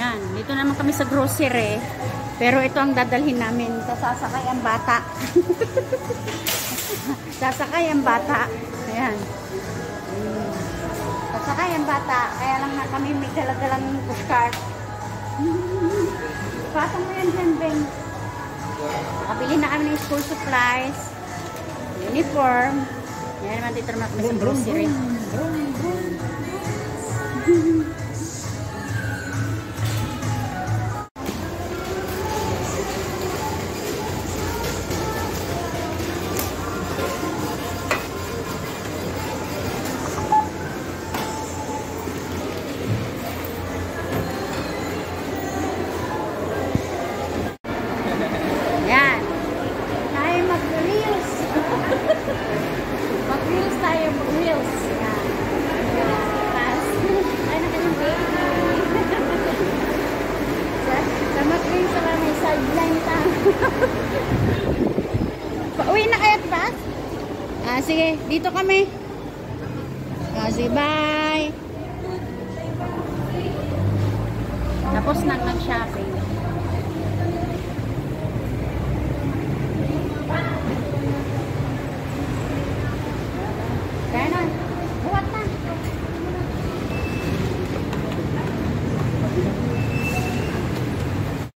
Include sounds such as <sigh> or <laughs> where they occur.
Yan, dito naman kami sa grocery. Pero ito ang dadalhin namin. Sasakay ang bata. <laughs> Sasakay ang bata. Ayan. Hmm. Sasakay ang bata. Kaya lang na kami may daladalang pushcart. <laughs> Patong mo yan dyan, Ben. Nakabili na kami ng school supplies. Uniform. Yan naman dito naman kami sa grocery. Yan. Pauwi na kayo, Tas? Ah, sige. Dito kami. Ah, sige, bye. Tapos nang nag-shopping.